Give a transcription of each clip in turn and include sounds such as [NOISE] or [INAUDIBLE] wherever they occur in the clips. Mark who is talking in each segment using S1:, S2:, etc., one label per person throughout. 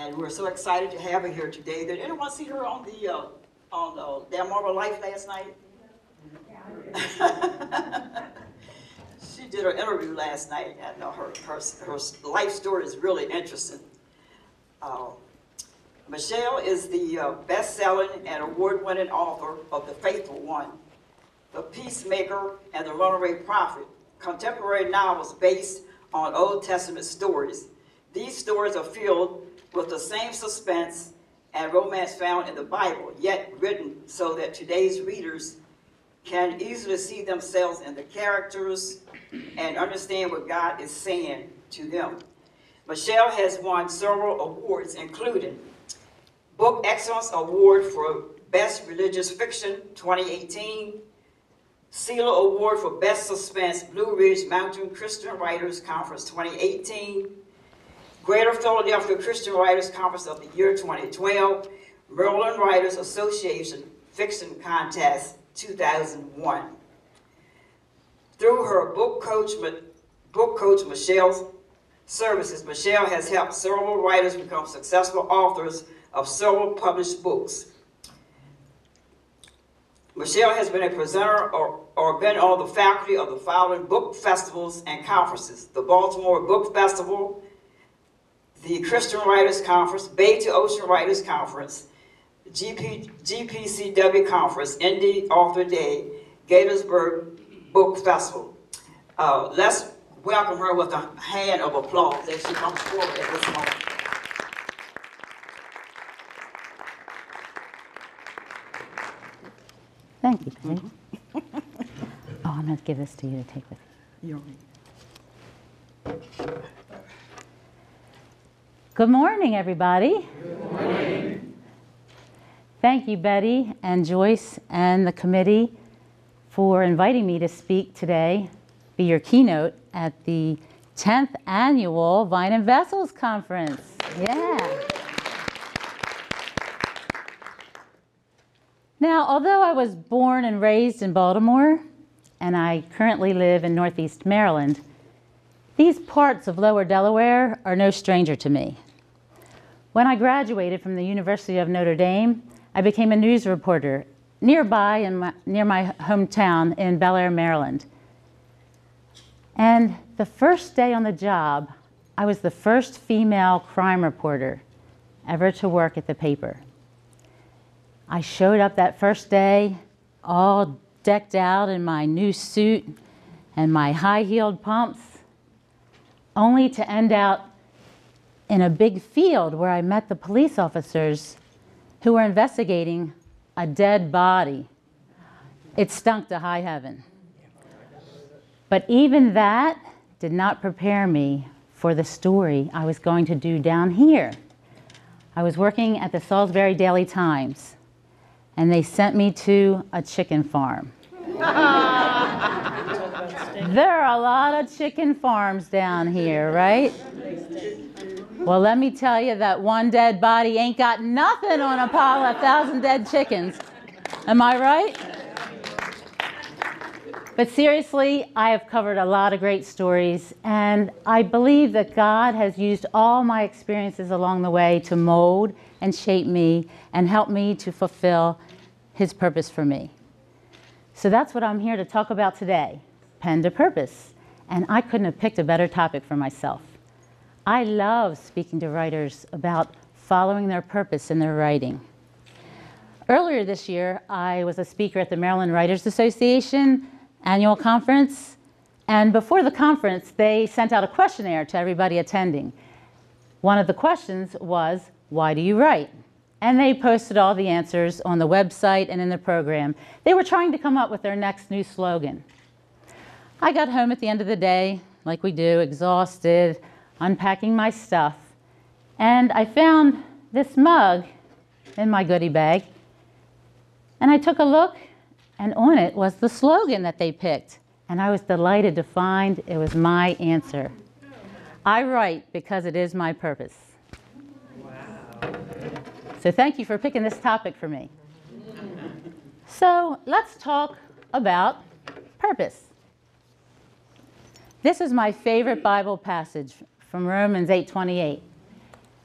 S1: And we're so excited to have her here today. Did anyone see her on the, uh, on uh, Delmarva Life last night? [LAUGHS] she did her interview last night, and uh, her, her, her life story is really interesting. Uh, Michele is the uh, best-selling and award-winning author of The Faithful One, The Peacemaker, and The Runaway Prophet, contemporary novels based on Old Testament stories. These stories are filled with the same suspense and romance found in the Bible, yet written so that today's readers can easily see themselves in the characters and understand what God is saying to them. Michele has won several awards, including Book Excellence Award for Best Religious Fiction 2018, Selah Award for Best Suspense, Blue Ridge Mountain Christian Writers Conference 2018, Greater Philadelphia Christian Writers Conference of the Year 2012, Maryland Writers Association Fiction Contest 2001. Through her book coach, book coach Michele's services, Michele has helped several writers become successful authors of several published books. Michele has been a presenter or, or been on the faculty of the following book festivals and conferences. The Baltimore Book Festival, the Christian Writers Conference, Bay to Ocean Writers Conference, GP, GPCW Conference, Indie Author Day, Gaithersburg Book Festival. Uh, let's welcome her with a hand of applause as she comes forward at this moment.
S2: Thank you, Patty. [LAUGHS] oh, I'm going to give this to you to take with you. Good morning, everybody. Good morning. Thank you, Betty and Joyce and the committee for inviting me to speak today, be your keynote at the 10th annual Vine and Vessels Conference. Yeah. Now, although I was born and raised in Baltimore, and I currently live in Northeast Maryland, these parts of lower Delaware are no stranger to me. When I graduated from the University of Notre Dame, I became a news reporter nearby in my, near my hometown in Bel Air, Maryland. And the first day on the job, I was the first female crime reporter ever to work at the paper. I showed up that first day all decked out in my new suit and my high heeled pumps, only to end out in a big field where I met the police officers who were investigating a dead body. It stunk to high heaven. But even that did not prepare me for the story I was going to do down here. I was working at the Salisbury Daily Times and they sent me to a chicken farm. [LAUGHS] there are a lot of chicken farms down here, right? Well, let me tell you that one dead body ain't got nothing on a pile of thousand dead chickens. Am I right? But seriously, I have covered a lot of great stories, and I believe that God has used all my experiences along the way to mold and shape me and help me to fulfill his purpose for me. So that's what I'm here to talk about today, pen to purpose. And I couldn't have picked a better topic for myself. I love speaking to writers about following their purpose in their writing. Earlier this year, I was a speaker at the Maryland Writers Association annual conference. And before the conference, they sent out a questionnaire to everybody attending. One of the questions was, why do you write? and they posted all the answers on the website and in the program. They were trying to come up with their next new slogan. I got home at the end of the day, like we do, exhausted, unpacking my stuff, and I found this mug in my goodie bag. And I took a look, and on it was the slogan that they picked. And I was delighted to find it was my answer. I write because it is my purpose. So thank you for picking this topic for me. So let's talk about purpose. This is my favorite Bible passage from Romans 8:28.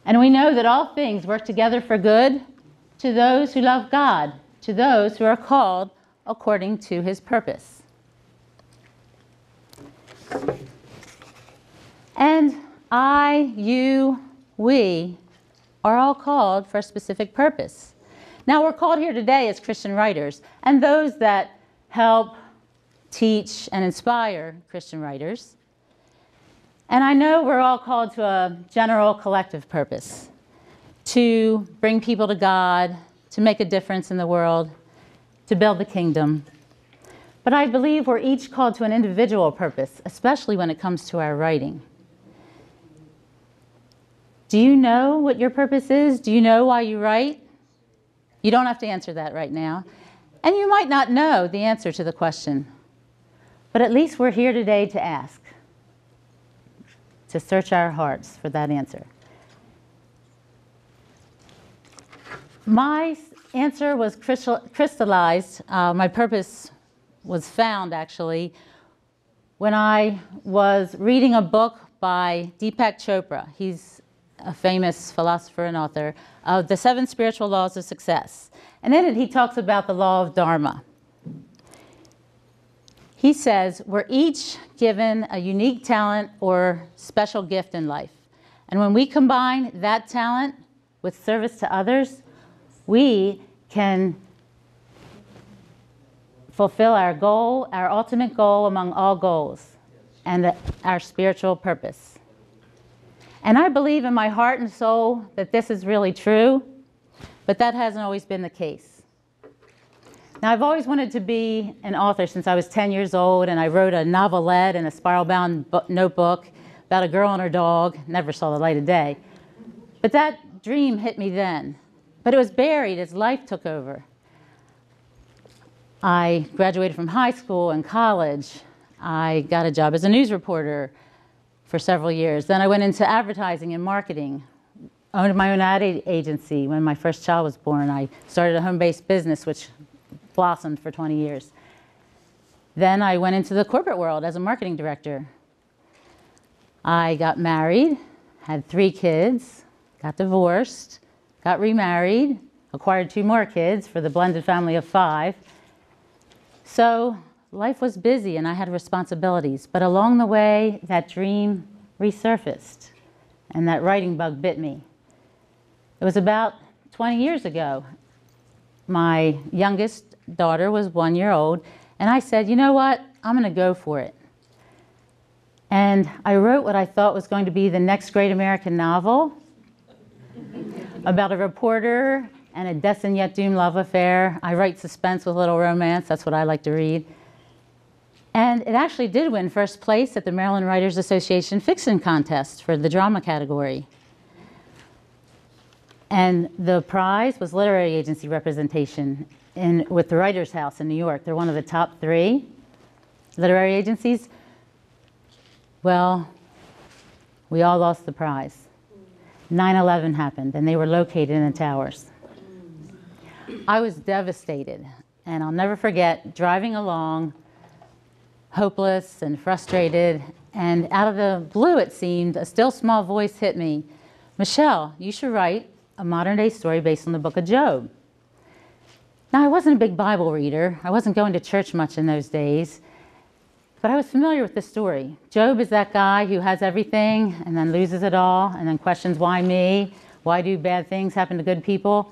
S2: And we know that all things work together for good to those who love God, to those who are called according to his purpose. And I, you, we are all called for a specific purpose. Now, we're called here today as Christian writers, and those that help teach and inspire Christian writers. And I know we're all called to a general collective purpose to bring people to God, to make a difference in the world, to build the kingdom. But I believe we're each called to an individual purpose, especially when it comes to our writing. Do you know what your purpose is? Do you know why you write? You don't have to answer that right now. And you might not know the answer to the question. But at least we're here today to ask, to search our hearts for that answer. My answer was crystallized, uh, my purpose was found actually when I was reading a book by Deepak Chopra. He's a famous philosopher and author of The Seven Spiritual Laws of Success. And in it, he talks about the law of Dharma. He says, We're each given a unique talent or special gift in life. And when we combine that talent with service to others, we can fulfill our goal, our ultimate goal among all goals, and our spiritual purpose. And I believe in my heart and soul that this is really true, but that hasn't always been the case. Now, I've always wanted to be an author since I was 10 years old, and I wrote a novelette in a spiral bound notebook about a girl and her dog. Never saw the light of day. But that dream hit me then. But it was buried as life took over. I graduated from high school and college. I got a job as a news reporter for several years. Then I went into advertising and marketing. Owned my own ad agency when my first child was born. I started a home-based business which blossomed for 20 years. Then I went into the corporate world as a marketing director. I got married, had three kids, got divorced, got remarried, acquired two more kids for the blended family of five. So life was busy and I had responsibilities, but along the way, that dream resurfaced and that writing bug bit me. It was about 20 years ago. My youngest daughter was one year old, and I said, you know what? I'm going to go for it. And I wrote what I thought was going to be the next great American novel [LAUGHS] about a reporter and a destined yet doomed love affair. I write suspense with a little romance. That's what I like to read. And it actually did win first place at the Maryland Writers Association Fiction Contest for the drama category. And the prize was literary agency representation in, with the Writers House in New York. They're one of the top three literary agencies. Well, we all lost the prize. 9 11 happened, and they were located in the towers. I was devastated, and I'll never forget driving along hopeless and frustrated. And out of the blue, it seemed, a still small voice hit me Michele, you should write a modern day story based on the book of Job. Now, I wasn't a big Bible reader, I wasn't going to church much in those days, but I was familiar with the story. Job is that guy who has everything and then loses it all and then questions, why me? Why do bad things happen to good people?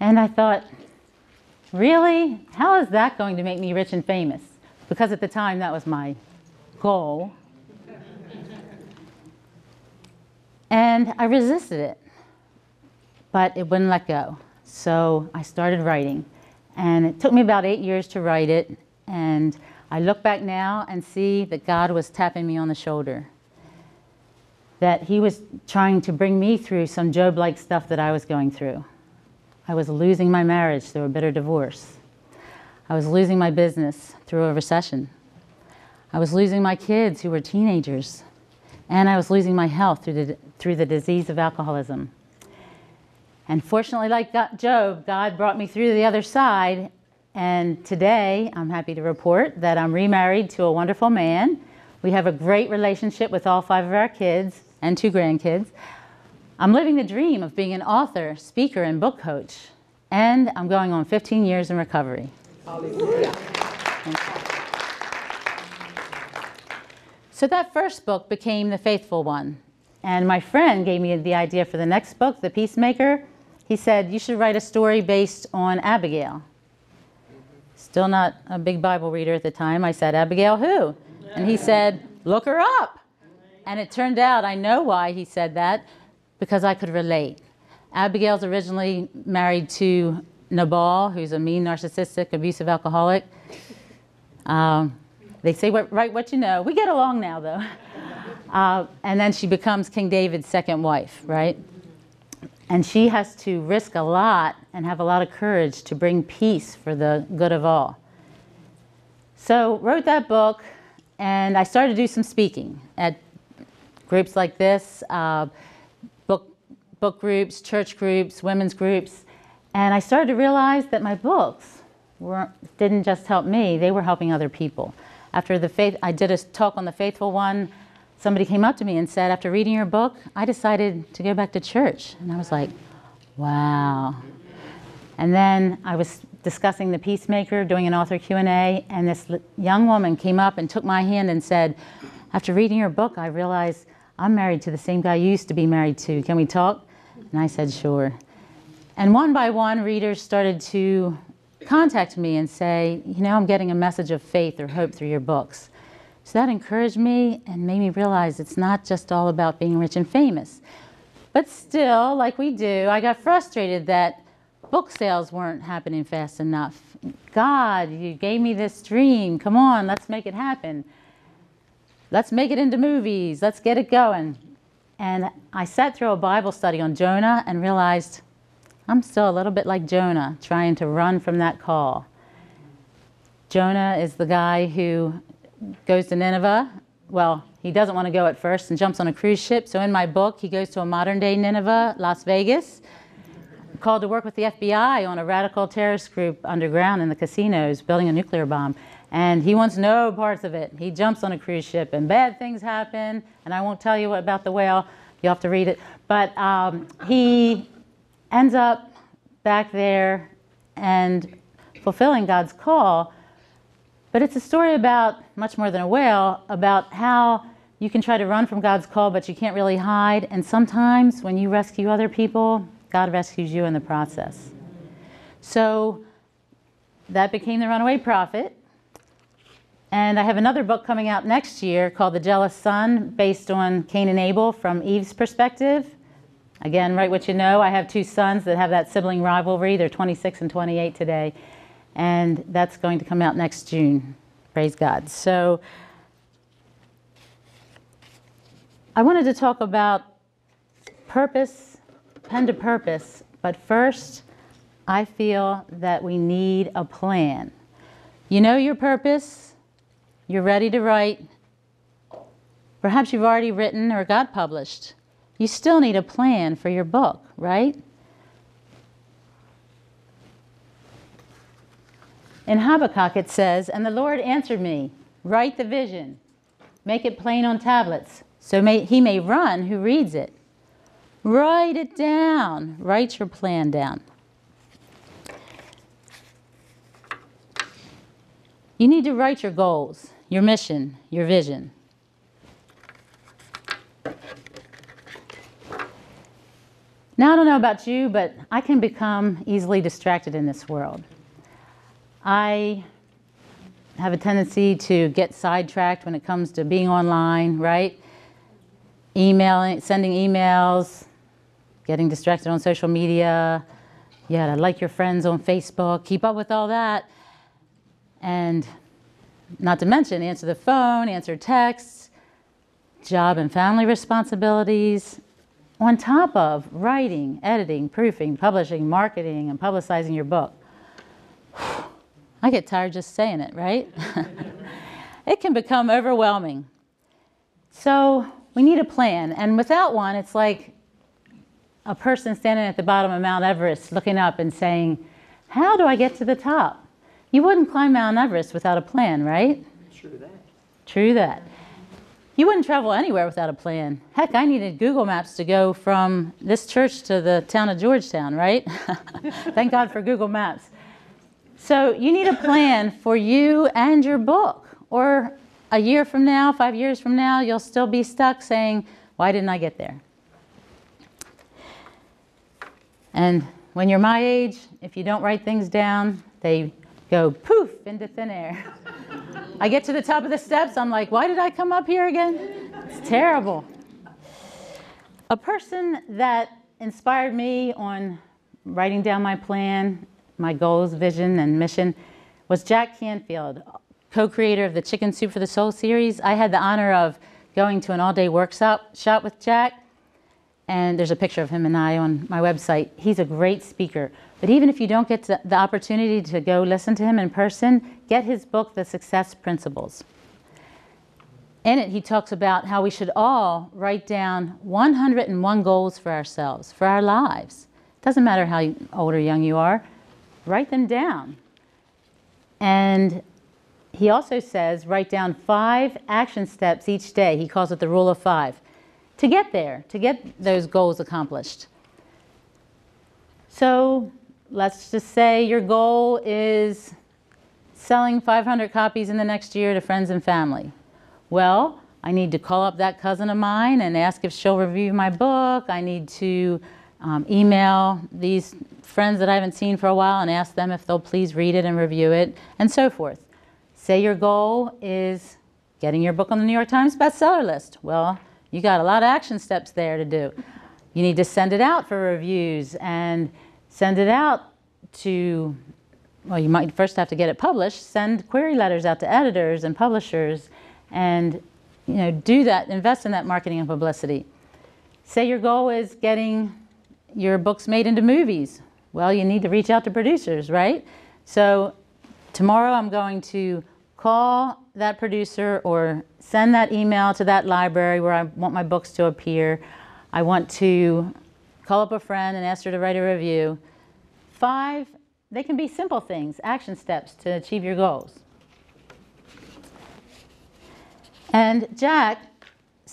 S2: And I thought, really? How is that going to make me rich and famous? because at the time that was my goal. And I resisted it, but it wouldn't let go. So I started writing. And it took me about eight years to write it. And I look back now and see that God was tapping me on the shoulder. That He was trying to bring me through some Job like stuff that I was going through. I was losing my marriage through a bitter divorce. I was losing my business through a recession. I was losing my kids who were teenagers. And I was losing my health through the, through the disease of alcoholism. And fortunately, like Job, God brought me through to the other side. And today, I'm happy to report that I'm remarried to a wonderful man. We have a great relationship with all five of our kids and two grandkids. I'm living the dream of being an author, speaker, and book coach. And I'm going on 15 years in recovery. So that first book became The Faithful One. And my friend gave me the idea for the next book, The Peacemaker. He said, You should write a story based on Abigail. Still not a big Bible reader at the time. I said, Abigail who? And he said, Look her up. And it turned out I know why he said that because I could relate. Abigail's originally married to Nabal, who's a mean, narcissistic, abusive alcoholic. Um, they say, what, write what you know. We get along now, though. [LAUGHS] Uh, and then she becomes King David's second wife, right? And she has to risk a lot and have a lot of courage to bring peace for the good of all. So, wrote that book, and I started to do some speaking at groups like this, uh, book, book groups, church groups, women's groups. And I started to realize that my books weren't, didn't just help me, they were helping other people. After the faith, I did a talk on the faithful one somebody came up to me and said, after reading your book, I decided to go back to church. And I was like, wow. And then I was discussing the peacemaker, doing an author Q&A, and this young woman came up and took my hand and said, after reading your book, I realized I'm married to the same guy you used to be married to. Can we talk? And I said, sure. And one by one, readers started to contact me and say, you know, I'm getting a message of faith or hope through your books. So that encouraged me and made me realize it's not just all about being rich and famous. But still, like we do, I got frustrated that book sales weren't happening fast enough. God, you gave me this dream. Come on, let's make it happen. Let's make it into movies. Let's get it going. And I sat through a Bible study on Jonah and realized I'm still a little bit like Jonah, trying to run from that call. Jonah is the guy who goes to Nineveh. Well, he doesn't want to go at first and jumps on a cruise ship. So in my book, he goes to a modern day Nineveh, Las Vegas, called to work with the FBI on a radical terrorist group underground in the casinos building a nuclear bomb. And he wants no parts of it. He jumps on a cruise ship and bad things happen. And I won't tell you about the whale, you'll have to read it. But um, he ends up back there and fulfilling God's call but it's a story about, much more than a whale, about how you can try to run from God's call, but you can't really hide. And sometimes when you rescue other people, God rescues you in the process. So that became The Runaway Prophet. And I have another book coming out next year called The Jealous Son, based on Cain and Abel from Eve's perspective. Again, write what you know. I have two sons that have that sibling rivalry. They're 26 and 28 today and that's going to come out next June. Praise God. So I wanted to talk about purpose, pen to purpose, but first, I feel that we need a plan. You know your purpose, you're ready to write. Perhaps you've already written or got published. You still need a plan for your book, right? In Habakkuk it says, And the Lord answered me, Write the vision, make it plain on tablets, so may, he may run who reads it. Write it down. Write your plan down. You need to write your goals, your mission, your vision. Now, I don't know about you, but I can become easily distracted in this world. I have a tendency to get sidetracked when it comes to being online, right? Emailing, sending emails, getting distracted on social media. Gotta like your friends on Facebook, keep up with all that. And not to mention, answer the phone, answer texts, job and family responsibilities, on top of writing, editing, proofing, publishing, marketing, and publicizing your book. I get tired just saying it, right? [LAUGHS] it can become overwhelming. So we need a plan. And without one, it's like a person standing at the bottom of Mount Everest looking up and saying, How do I get to the top? You wouldn't climb Mount Everest without a plan, right?
S3: True that.
S2: True that. You wouldn't travel anywhere without a plan. Heck, I needed Google Maps to go from this church to the town of Georgetown, right? [LAUGHS] Thank God for Google Maps. So you need a plan for you and your book. Or a year from now, five years from now, you'll still be stuck saying, Why didn't I get there? And when you're my age, if you don't write things down, they go poof into thin air. [LAUGHS] I get to the top of the steps, I'm like, why did I come up here again? It's terrible. A person that inspired me on writing down my plan, my goals, vision, and mission was Jack Canfield, co creator of the Chicken Soup for the Soul series. I had the honor of going to an all day workshop shop with Jack, and there's a picture of him and I on my website. He's a great speaker. But even if you don't get the opportunity to go listen to him in person, get his book, The Success Principles. In it, he talks about how we should all write down 101 goals for ourselves, for our lives. It Doesn't matter how old or young you are, write them down. And he also says write down five action steps each day. He calls it the rule of five to get there, to get those goals accomplished. So let's just say your goal is selling 500 copies in the next year to friends and family. Well, I need to call up that cousin of mine and ask if she'll review my book. I need to um, email these friends that I haven't seen for a while and ask them if they'll please read it and review it, and so forth. Say your goal is getting your book on the New York Times bestseller list. Well, you got a lot of action steps there to do. You need to send it out for reviews and send it out to, well, you might first have to get it published, send query letters out to editors and publishers, and you know, do that, invest in that marketing and publicity. Say your goal is getting your books made into movies. Well, you need to reach out to producers, right? So tomorrow I'm going to call that producer or send that email to that library where I want my books to appear. I want to call up a friend and ask her to write a review. Five, they can be simple things, action steps to achieve your goals. And Jack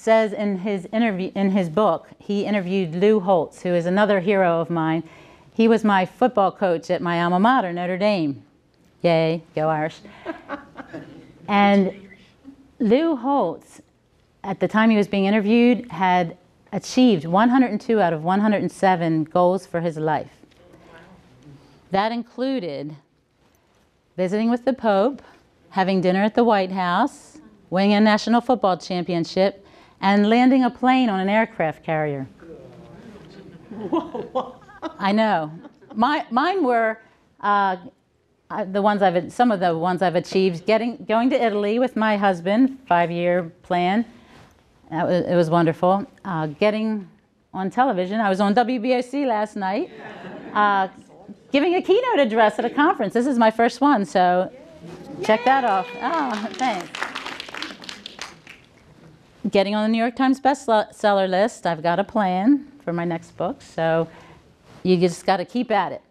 S2: says in his interview in his book, he interviewed Lou Holtz, who is another hero of mine. He was my football coach at my alma mater, Notre Dame. Yay, go Irish. [LAUGHS] and Lou Holtz, at the time he was being interviewed, had achieved 102 out of 107 goals for his life. That included visiting with the Pope, having dinner at the White House, winning a national football championship, and landing a plane on an aircraft carrier. I know. My, mine were uh, the ones I've some of the ones I've achieved. Getting going to Italy with my husband, five-year plan. That was, it was wonderful. Uh, getting on television. I was on WBOC last night. Uh, giving a keynote address at a conference. This is my first one, so check that off. Oh, thanks. Getting on the New York Times bestseller list. I've got a plan for my next book, so you just got to keep at it.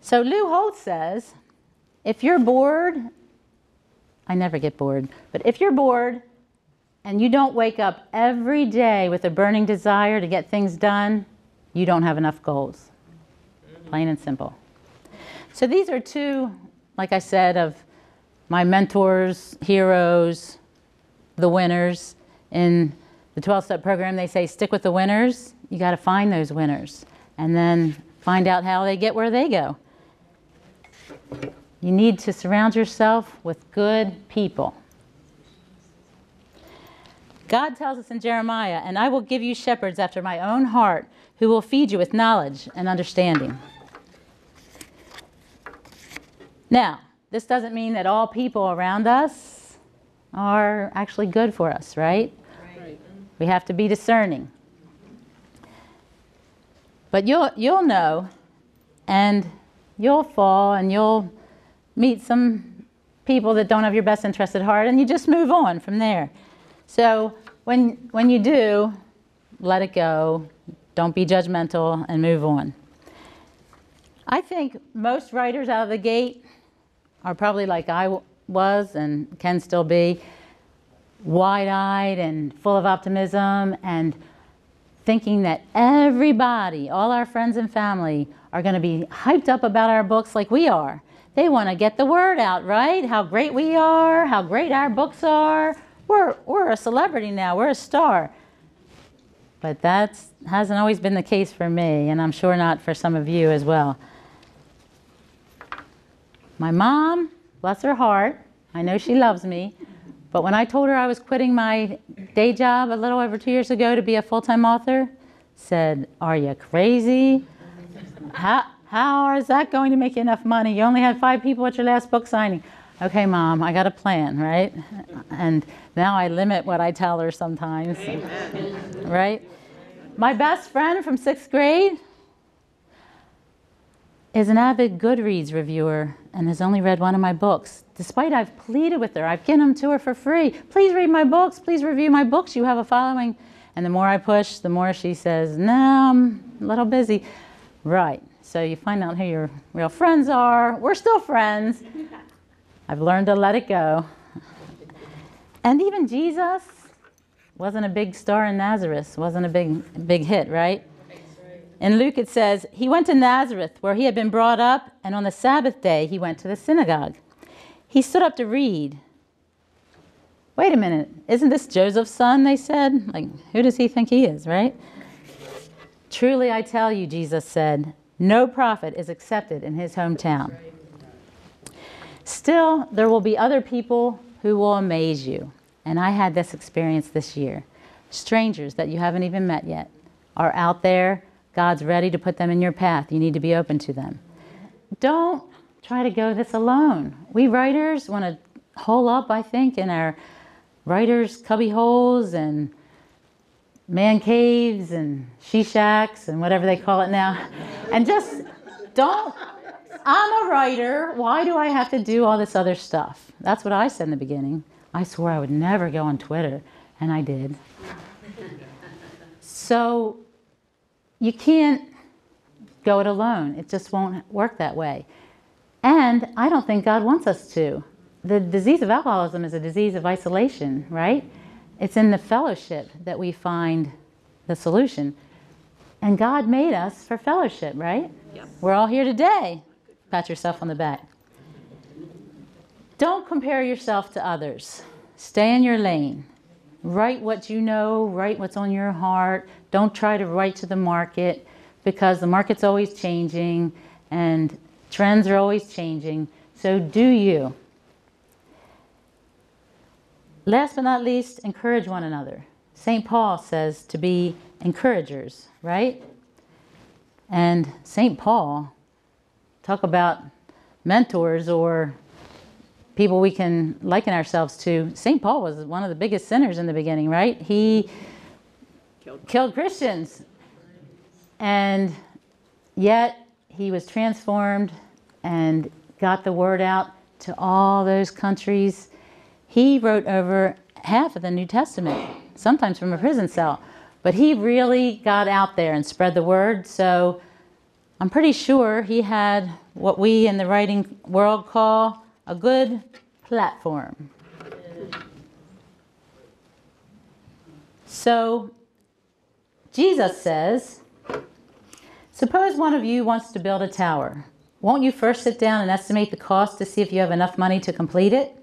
S2: So Lou Holtz says, if you're bored, I never get bored, but if you're bored and you don't wake up every day with a burning desire to get things done, you don't have enough goals plain and simple. So these are two, like I said, of my mentors, heroes, the winners. In the 12 step program, they say stick with the winners. You got to find those winners and then find out how they get where they go. You need to surround yourself with good people. God tells us in Jeremiah, and I will give you shepherds after my own heart who will feed you with knowledge and understanding. Now, this doesn't mean that all people around us are actually good for us, right? right. We have to be discerning. But you'll, you'll know, and you'll fall, and you'll meet some people that don't have your best interest at heart, and you just move on from there. So when, when you do, let it go. Don't be judgmental and move on. I think most writers out of the gate are probably like I was and can still be. wide eyed and full of optimism and thinking that everybody, all our friends and family, are going to be hyped up about our books like we are. They want to get the word out, right? How great we are, how great our books are. We're, we're a celebrity now, we're a star. But that hasn't always been the case for me, and I'm sure not for some of you as well. My mom, bless her heart, I know she loves me, but when I told her I was quitting my day job a little over two years ago to be a full-time author, said, "Are you crazy? How how is that going to make you enough money? You only had five people at your last book signing." Okay, mom, I got a plan, right? And now I limit what I tell her sometimes, right? My best friend from sixth grade is an avid Goodreads reviewer and has only read one of my books. Despite I've pleaded with her, I've given them to her for free. Please read my books, please review my books. You have a following. And the more I push, the more she says, No, I'm a little busy. Right. So you find out who your real friends are. We're still friends. [LAUGHS] I've learned to let it go. And even Jesus wasn't a big star in Nazareth, wasn't a big big hit, right? In Luke, it says, He went to Nazareth, where he had been brought up, and on the Sabbath day he went to the synagogue. He stood up to read. Wait a minute, isn't this Joseph's son? They said. Like, who does he think he is, right? Truly, I tell you, Jesus said, no prophet is accepted in his hometown. Still, there will be other people who will amaze you. And I had this experience this year. Strangers that you haven't even met yet are out there God's ready to put them in your path. You need to be open to them. Don't try to go this alone. We writers want to hole up, I think, in our writers' cubby holes and man caves and she shacks and whatever they call it now. And just don't. I'm a writer. Why do I have to do all this other stuff? That's what I said in the beginning. I swore I would never go on Twitter, and I did. So you can't go it alone. It just won't work that way. And I don't think God wants us to. The disease of alcoholism is a disease of isolation, right? It's in the fellowship that we find the solution. And God made us for fellowship, right? Yep. We're all here today. Pat yourself on the back. Don't compare yourself to others. Stay in your lane. Write what you know, write what's on your heart. Don't try to write to the market because the market's always changing and trends are always changing. So do you. Last but not least, encourage one another. St. Paul says to be encouragers, right? And St. Paul, talk about mentors or people we can liken ourselves to. St. Paul was one of the biggest sinners in the beginning, right? He killed, killed Christians. And yet he was transformed and got the word out to all those countries. He wrote over half of the New Testament, sometimes from a prison cell. But he really got out there and spread the word. So I'm pretty sure he had what we in the writing world call a good platform. So Jesus says, Suppose one of you wants to build a tower. Won't you first sit down and estimate the cost to see if you have enough money to complete it?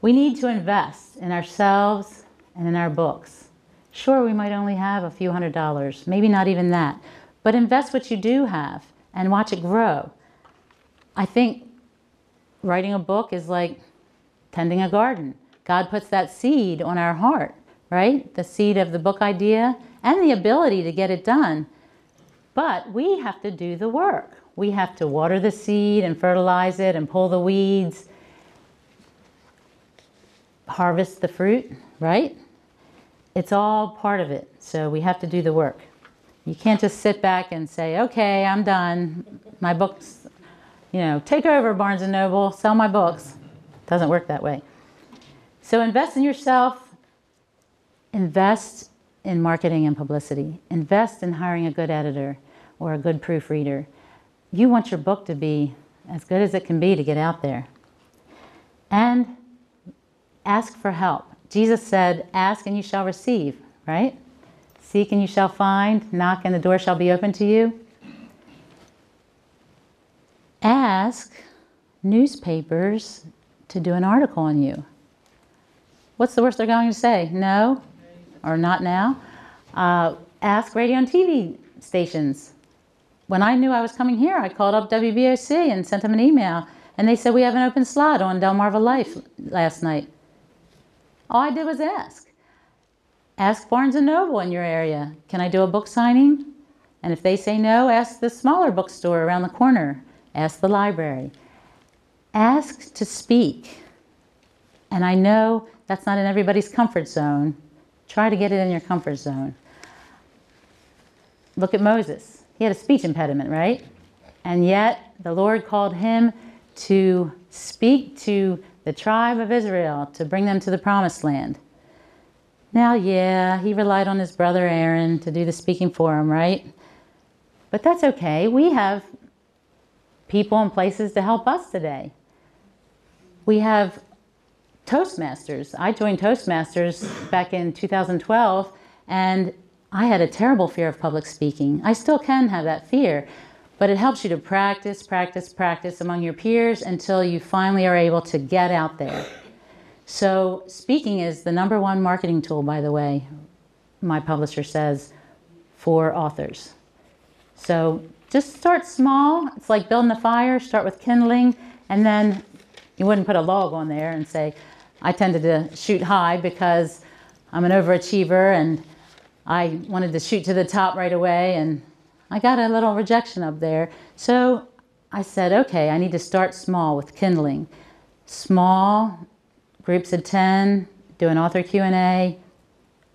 S2: We need to invest in ourselves and in our books. Sure, we might only have a few hundred dollars, maybe not even that, but invest what you do have and watch it grow. I think writing a book is like tending a garden. God puts that seed on our heart, right? The seed of the book idea and the ability to get it done. But we have to do the work. We have to water the seed and fertilize it and pull the weeds, harvest the fruit, right? It's all part of it. So we have to do the work. You can't just sit back and say, okay, I'm done. My book's you know, take over Barnes & Noble, sell my books. Doesn't work that way. So invest in yourself, invest in marketing and publicity, invest in hiring a good editor or a good proofreader. You want your book to be as good as it can be to get out there. And ask for help. Jesus said, Ask and you shall receive, right? Seek and you shall find, knock and the door shall be open to you. Ask newspapers to do an article on you. What's the worst they're going to say? No or not now? Uh, ask radio and TV stations. When I knew I was coming here, I called up WBOC and sent them an email, and they said we have an open slot on Delmarva Life last night. All I did was ask. Ask Barnes Noble in your area, can I do a book signing? And if they say no, ask the smaller bookstore around the corner. Ask the library. Ask to speak. And I know that's not in everybody's comfort zone. Try to get it in your comfort zone. Look at Moses. He had a speech impediment, right? And yet the Lord called him to speak to the tribe of Israel to bring them to the promised land. Now, yeah, he relied on his brother Aaron to do the speaking for him, right? But that's okay. We have people and places to help us today. We have Toastmasters. I joined Toastmasters back in 2012, and I had a terrible fear of public speaking. I still can have that fear, but it helps you to practice, practice, practice among your peers until you finally are able to get out there. So, speaking is the number one marketing tool, by the way, my publisher says, for authors. So, just start small. It's like building a fire, start with kindling, and then you wouldn't put a log on there and say, I tended to shoot high because I'm an overachiever and I wanted to shoot to the top right away, and I got a little rejection up there. So I said, okay, I need to start small with kindling. Small, groups of 10, do an author Q&A,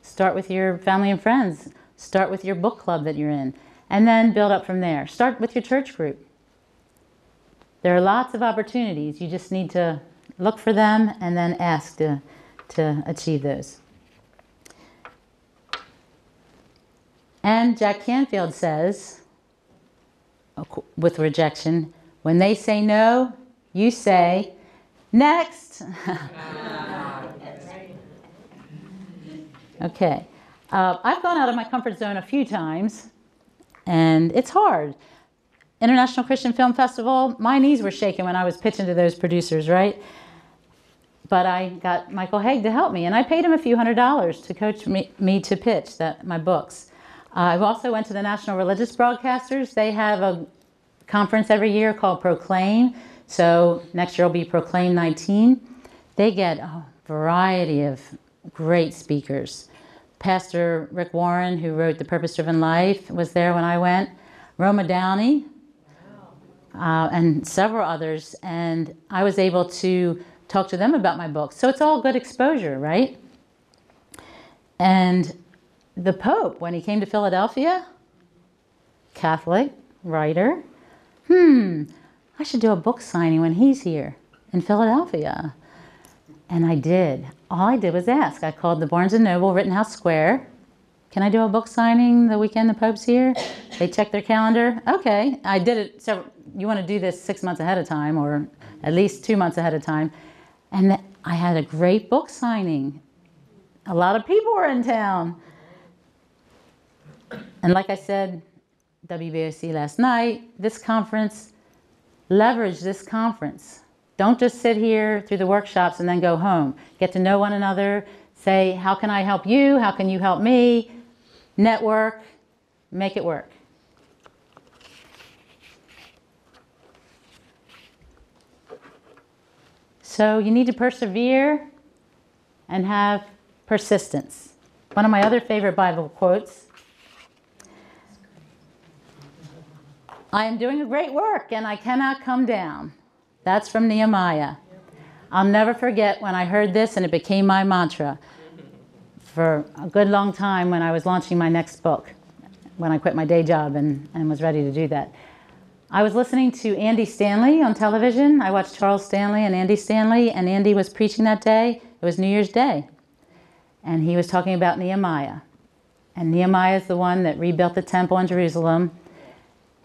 S2: start with your family and friends, start with your book club that you're in, and then build up from there. Start with your church group. There are lots of opportunities. You just need to look for them and then ask to, to achieve those. And Jack Canfield says, with rejection, when they say no, you say, next. [LAUGHS] okay. Uh, I've gone out of my comfort zone a few times, and it's hard. International Christian Film Festival, my knees were shaking when I was pitching to those producers, right? But I got Michael Hauge to help me, and I paid him a few hundred dollars to coach me, me to pitch that, my books. Uh, I've also went to the National Religious Broadcasters. They have a conference every year called Proclaim. So next year will be Proclaim 19. They get a variety of great speakers. Pastor Rick Warren, who wrote The Purpose Driven Life, was there when I went. Roma Downey, uh, and several others. And I was able to talk to them about my book. So it's all good exposure, right? And the Pope, when he came to Philadelphia, Catholic writer, hmm, I should do a book signing when he's here in Philadelphia. And I did. All I did was ask. I called the Barnes & Noble Rittenhouse Square. Can I do a book signing the weekend the Pope's here? They checked their calendar. Okay. I did it So you want to do this six months ahead of time or at least two months ahead of time. And I had a great book signing. A lot of people were in town. And like I said, WBOC last night, this conference, leverage this conference. Don't just sit here through the workshops and then go home. Get to know one another. Say, how can I help you? How can you help me? Network, make it work. So you need to persevere and have persistence. One of my other favorite Bible quotes I am doing a great work and I cannot come down. That's from Nehemiah. I'll never forget when I heard this and it became my mantra for a good long time when I was launching my next book, when I quit my day job and, and was ready to do that. I was listening to Andy Stanley on television. I watched Charles Stanley and Andy Stanley, and Andy was preaching that day. It was New Year's Day. And he was talking about Nehemiah. And Nehemiah is the one that rebuilt the temple in Jerusalem.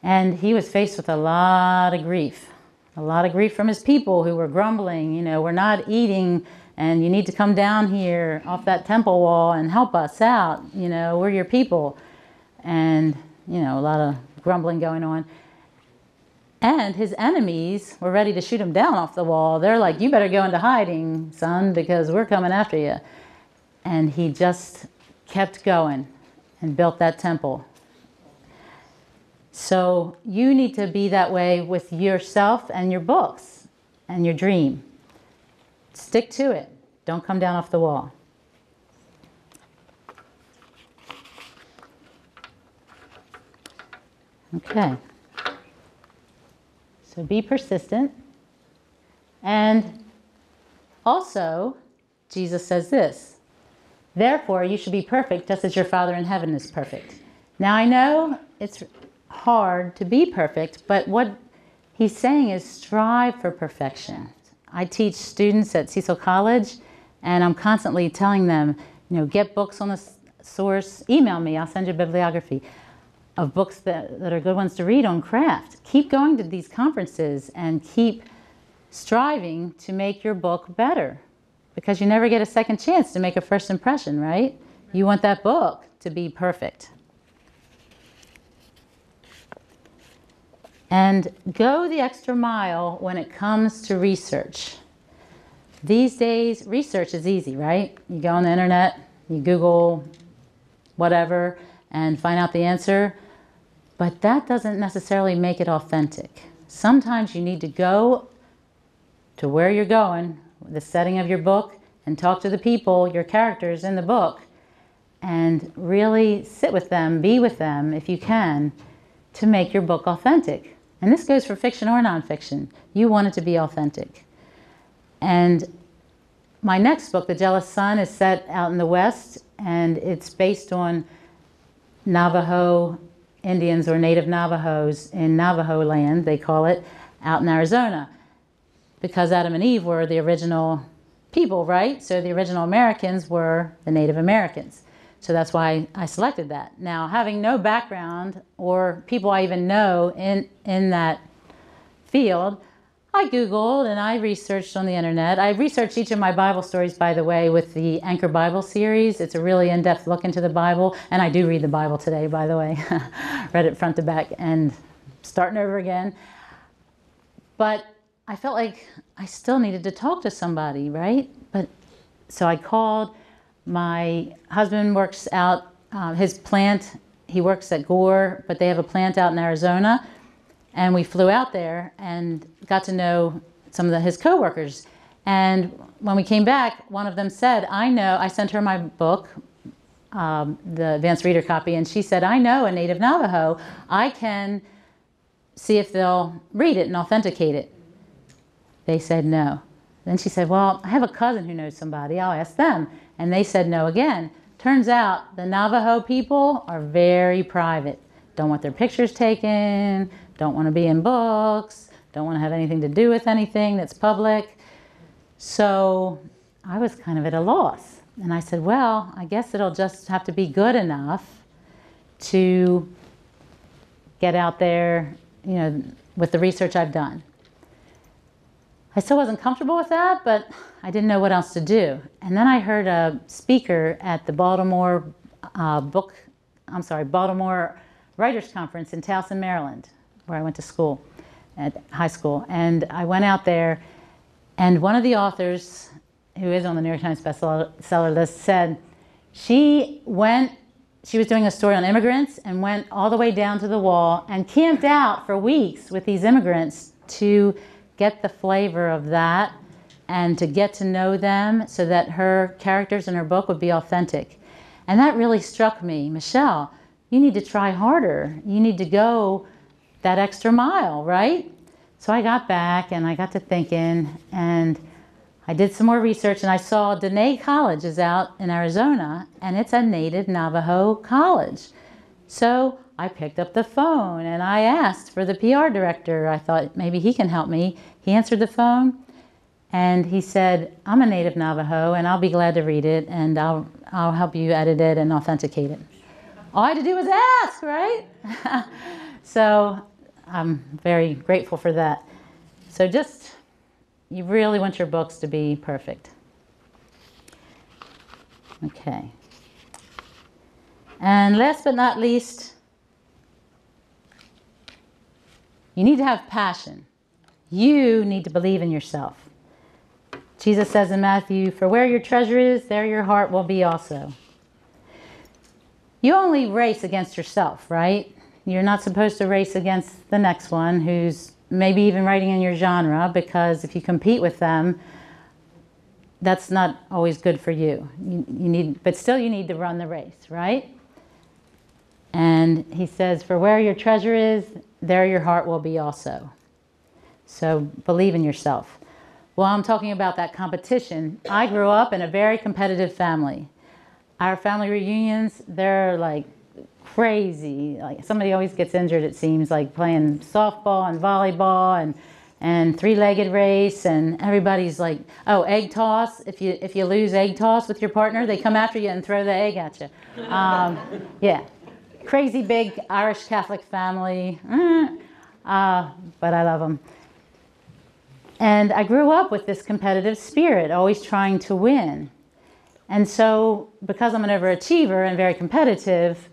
S2: And he was faced with a lot of grief, a lot of grief from his people who were grumbling, you know, we're not eating and you need to come down here off that temple wall and help us out. You know, we're your people. And, you know, a lot of grumbling going on. And his enemies were ready to shoot him down off the wall. They're like, You better go into hiding, son, because we're coming after you. And he just kept going and built that temple. So you need to be that way with yourself and your books and your dream. Stick to it. Don't come down off the wall. Okay. So be persistent. And also, Jesus says this Therefore, you should be perfect just as your Father in heaven is perfect. Now, I know it's hard to be perfect, but what he's saying is strive for perfection. I teach students at Cecil College, and I'm constantly telling them, you know, get books on the source, email me, I'll send you a bibliography of books that, that are good ones to read on craft. Keep going to these conferences and keep striving to make your book better because you never get a second chance to make a first impression, right? You want that book to be perfect. And go the extra mile when it comes to research. These days, research is easy, right? You go on the internet, you Google whatever, and find out the answer. But that doesn't necessarily make it authentic. Sometimes you need to go to where you're going, the setting of your book, and talk to the people, your characters in the book, and really sit with them, be with them if you can, to make your book authentic. And this goes for fiction or nonfiction. You want it to be authentic. And my next book, The Jealous Son, is set out in the West, and it's based on Navajo Indians or Native Navajos in Navajo land, they call it, out in Arizona. Because Adam and Eve were the original people, right? So the original Americans were the Native Americans. So that's why I selected that. Now, having no background or people I even know in, in that field, I Googled and I researched on the internet. I researched each of my Bible stories, by the way, with the Anchor Bible series. It's a really in depth look into the Bible. And I do read the Bible today, by the way. [LAUGHS] read it front to back and starting over again. But I felt like I still needed to talk to somebody, right? But so I called. My husband works out uh, his plant. He works at Gore, but they have a plant out in Arizona and we flew out there and got to know some of the, his coworkers. And when we came back, one of them said, I know, I sent her my book, um, the advanced reader copy, and she said, I know a native Navajo. I can see if they'll read it and authenticate it. They said no. Then she said, Well, I have a cousin who knows somebody. I'll ask them. And they said no again. Turns out the Navajo people are very private. Don't want their pictures taken, don't want to be in books, don't want to have anything to do with anything that's public. So I was kind of at a loss. And I said, well, I guess it'll just have to be good enough to get out there, you know, with the research I've done. I still wasn't comfortable with that, but I didn't know what else to do. And then I heard a speaker at the Baltimore uh, book, I'm sorry, Baltimore Writers Conference in Towson, Maryland where I went to school, at high school. And I went out there, and one of the authors, who is on the New York Times bestseller list, said she went, she was doing a story on immigrants and went all the way down to the wall and camped out for weeks with these immigrants to get the flavor of that and to get to know them so that her characters in her book would be authentic. And that really struck me. Michele, you need to try harder. You need to go that extra mile, right? So I got back and I got to thinking and I did some more research and I saw Diné College is out in Arizona and it's a native Navajo college. So I picked up the phone and I asked for the PR director. I thought maybe he can help me. He answered the phone and he said, I'm a native Navajo and I'll be glad to read it and I'll, I'll help you edit it and authenticate it. All I had to do was ask, right? [LAUGHS] so I'm very grateful for that. So just, you really want your books to be perfect. Okay. And last but not least, you need to have passion. You need to believe in yourself. Jesus says in Matthew, For where your treasure is, there your heart will be also. You only race against yourself, right? You're not supposed to race against the next one who's maybe even writing in your genre because if you compete with them, that's not always good for you. you. You need, but still, you need to run the race, right? And he says, For where your treasure is, there your heart will be also. So believe in yourself. Well, I'm talking about that competition. I grew up in a very competitive family. Our family reunions, they're like crazy. Like somebody always gets injured, it seems, like playing softball and volleyball and and three-legged race and everybody's like oh egg toss if you if you lose egg toss with your partner they come after you and throw the egg at you um, yeah crazy big irish catholic family mm, uh, but i love them and I grew up with this competitive spirit, always trying to win. And so, because I'm an overachiever and very competitive,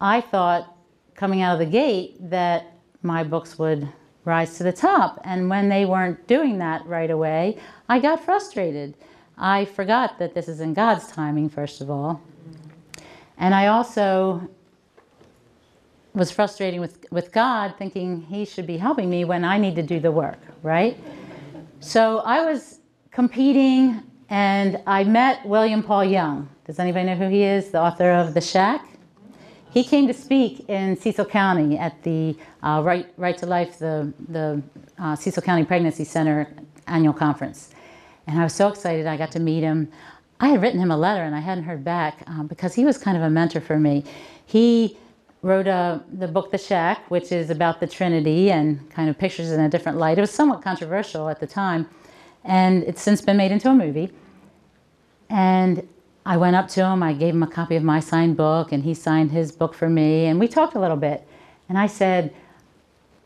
S2: I thought coming out of the gate that my books would rise to the top. And when they weren't doing that right away, I got frustrated. I forgot that this is in God's timing, first of all. And I also was frustrating with, with God, thinking He should be helping me when I need to do the work, right? So I was competing and I met William Paul Young. Does anybody know who he is? The author of The Shack? He came to speak in Cecil County at the uh, right, right to Life, the, the uh, Cecil County Pregnancy Center annual conference. And I was so excited I got to meet him. I had written him a letter and I hadn't heard back um, because he was kind of a mentor for me. He wrote a, the book The Shack, which is about the Trinity and kind of pictures in a different light. It was somewhat controversial at the time, and it's since been made into a movie. And I went up to him, I gave him a copy of my signed book, and he signed his book for me, and we talked a little bit. And I said,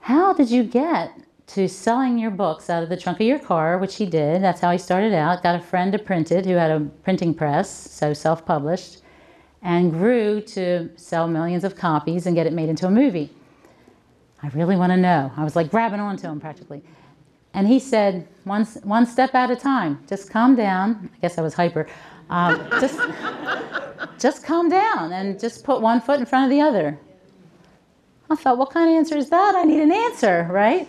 S2: How did you get to selling your books out of the trunk of your car, which he did? That's how he started out. Got a friend to print it who had a printing press, so self published and grew to sell millions of copies and get it made into a movie. I really want to know. I was like grabbing onto him practically. And he said, one, one step at a time, just calm down. I guess I was hyper. Um, [LAUGHS] just, just calm down and just put one foot in front of the other. I thought, what kind of answer is that? I need an answer, right?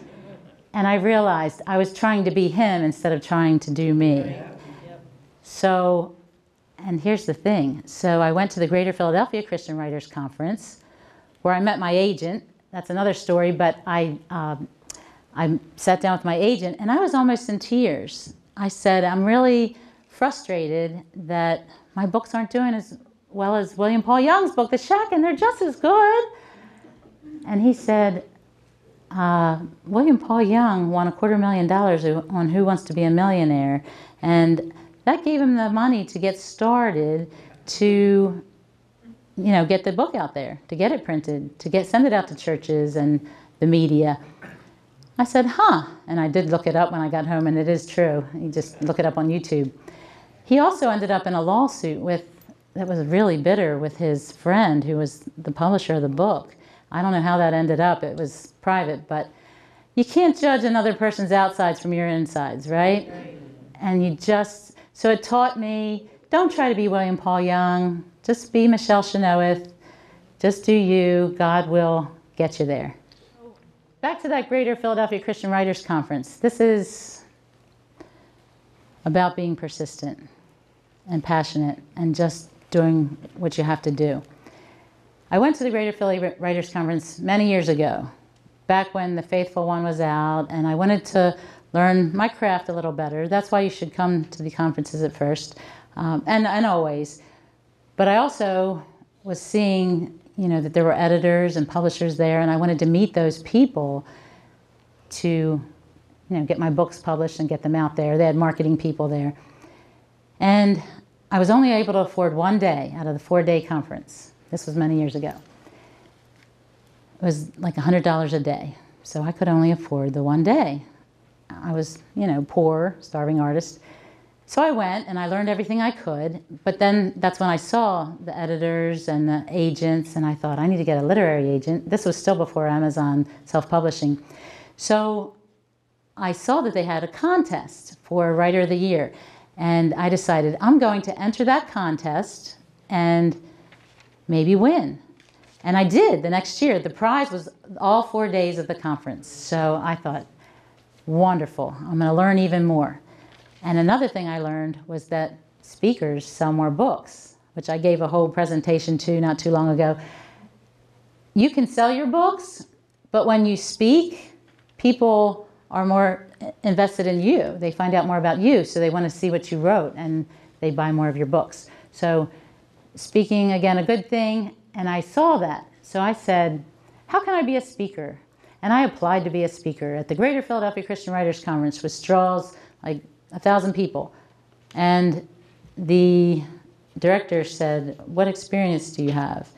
S2: And I realized I was trying to be him instead of trying to do me. So and here's the thing. So I went to the Greater Philadelphia Christian Writers Conference where I met my agent. That's another story, but I, um, I sat down with my agent and I was almost in tears. I said, I'm really frustrated that my books aren't doing as well as William Paul Young's book, The Shack, and they're just as good. And he said, uh, William Paul Young won a quarter million dollars on Who Wants to Be a Millionaire. And that gave him the money to get started to you know get the book out there to get it printed to get send it out to churches and the media. I said huh and i did look it up when i got home and it is true. You just look it up on youtube. He also ended up in a lawsuit with that was really bitter with his friend who was the publisher of the book. I don't know how that ended up. It was private but you can't judge another person's outsides from your insides right? And you just so it taught me don't try to be William Paul Young, just be Michele Chynoweth, just do you, God will get you there. Back to that Greater Philadelphia Christian Writers Conference. This is about being persistent and passionate and just doing what you have to do. I went to the Greater Philly Writers Conference many years ago, back when the Faithful One was out, and I wanted to learn my craft a little better. That's why you should come to the conferences at first, um, and, and always. But I also was seeing, you know, that there were editors and publishers there, and I wanted to meet those people to, you know, get my books published and get them out there. They had marketing people there. And I was only able to afford one day out of the four-day conference. This was many years ago. It was like $100 a day. So I could only afford the one day. I was, you know, poor, starving artist. So I went and I learned everything I could, but then that's when I saw the editors and the agents, and I thought, I need to get a literary agent. This was still before Amazon self publishing. So I saw that they had a contest for Writer of the Year, and I decided I'm going to enter that contest and maybe win. And I did the next year. The prize was all four days of the conference. So I thought, wonderful, I'm going to learn even more. And another thing I learned was that speakers sell more books, which I gave a whole presentation to not too long ago. You can sell your books, but when you speak, people are more invested in you. They find out more about you, so they want to see what you wrote and they buy more of your books. So, speaking again, a good thing, and I saw that. So I said, How can I be a speaker? And I applied to be a speaker at the Greater Philadelphia Christian Writers Conference, which draws like a thousand people. And the director said, What experience do you have?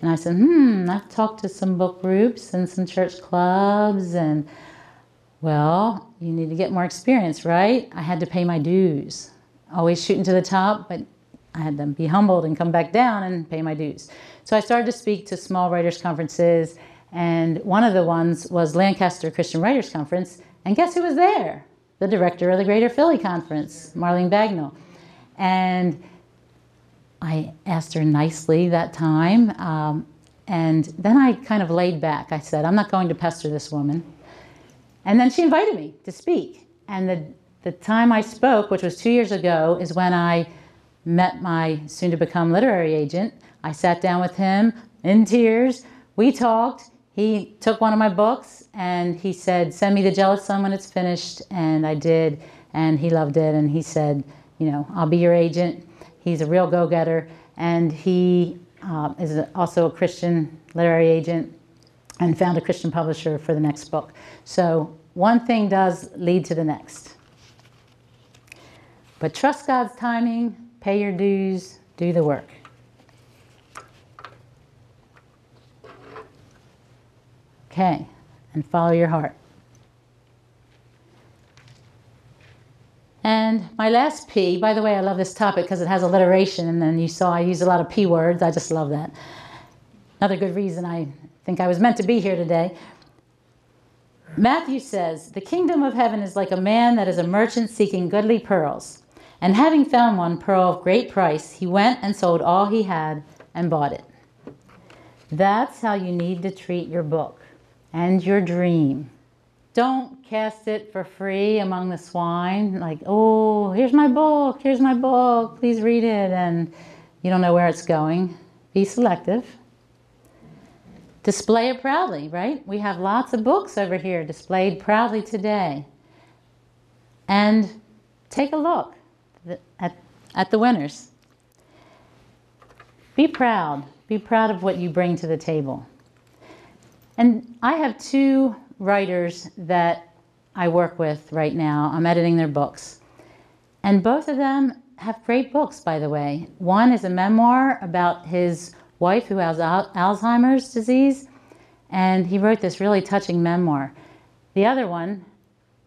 S2: And I said, Hmm, I've talked to some book groups and some church clubs. And, well, you need to get more experience, right? I had to pay my dues. Always shooting to the top, but I had to be humbled and come back down and pay my dues. So I started to speak to small writers' conferences. And one of the ones was Lancaster Christian Writers Conference. And guess who was there? the director of the Greater Philly Conference, Marlene Bagnull. And I asked her nicely that time. Um, and then I kind of laid back. I said, I'm not going to pester this woman. And then she invited me to speak. And the, the time I spoke, which was two years ago, is when I met my soon to become literary agent. I sat down with him in tears. We talked he took one of my books and he said, Send me the Jealous Son when it's finished. And I did. And he loved it. And he said, You know, I'll be your agent. He's a real go getter. And he uh, is also a Christian literary agent and found a Christian publisher for the next book. So one thing does lead to the next. But trust God's timing, pay your dues, do the work. Okay, and follow your heart. And my last P, by the way, I love this topic because it has alliteration, and then you saw I use a lot of P words. I just love that. Another good reason I think I was meant to be here today. Matthew says, The kingdom of heaven is like a man that is a merchant seeking goodly pearls. And having found one pearl of great price, he went and sold all he had and bought it. That's how you need to treat your book and your dream. Don't cast it for free among the swine, like, oh, here's my book, here's my book, please read it, and you don't know where it's going. Be selective. Display it proudly, right? We have lots of books over here displayed proudly today. And take a look at, at the winners. Be proud. Be proud of what you bring to the table. And I have two writers that I work with right now. I'm editing their books. And both of them have great books, by the way. One is a memoir about his wife who has Alzheimer's disease, and he wrote this really touching memoir. The other one,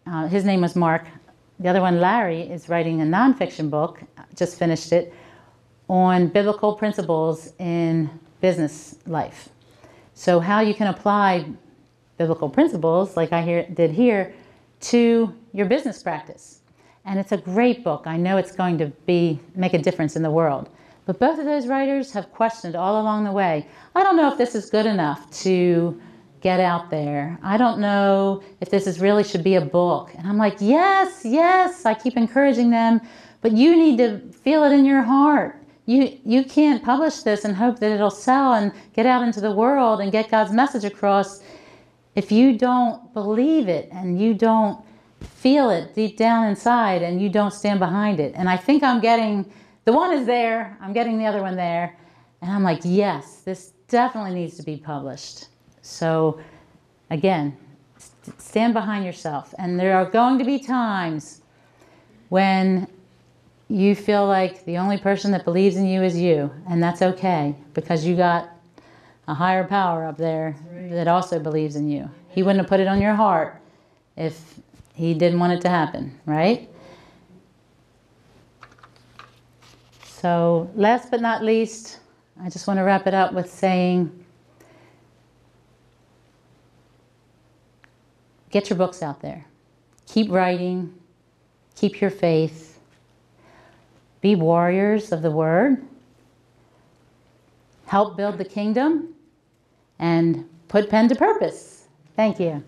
S2: uh, his name was Mark. The other one, Larry, is writing a nonfiction book, just finished it, on biblical principles in business life. So, how you can apply biblical principles, like I did here, to your business practice. And it's a great book. I know it's going to be make a difference in the world. But both of those writers have questioned all along the way. I don't know if this is good enough to get out there. I don't know if this is really should be a book. And I'm like, yes, yes. I keep encouraging them, but you need to feel it in your heart you you can't publish this and hope that it'll sell and get out into the world and get God's message across if you don't believe it and you don't feel it deep down inside and you don't stand behind it. And I think I'm getting the one is there, I'm getting the other one there, and I'm like, yes, this definitely needs to be published. So again, stand behind yourself. And there are going to be times when you feel like the only person that believes in you is you, and that's okay because you got a higher power up there that also believes in you. He wouldn't have put it on your heart if he didn't want it to happen, right? So, last but not least, I just want to wrap it up with saying get your books out there. Keep writing, keep your faith, be warriors of the word, help build the kingdom, and put pen to purpose. Thank you.